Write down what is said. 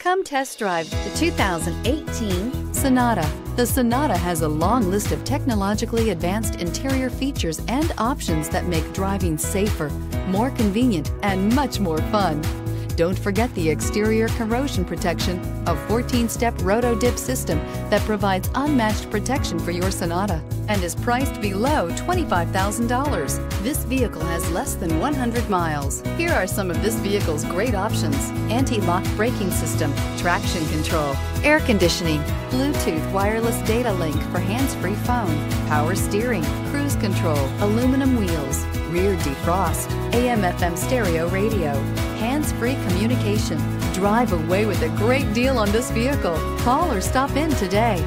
Come test drive the 2018 Sonata. The Sonata has a long list of technologically advanced interior features and options that make driving safer, more convenient, and much more fun. Don't forget the exterior corrosion protection, a 14-step roto-dip system that provides unmatched protection for your Sonata and is priced below $25,000. This vehicle has less than 100 miles. Here are some of this vehicle's great options. Anti-lock braking system, traction control, air conditioning, Bluetooth wireless data link for hands-free phone, power steering, cruise control, aluminum wheels, rear defrost, AM FM stereo radio, hands-free communication. Drive away with a great deal on this vehicle. Call or stop in today.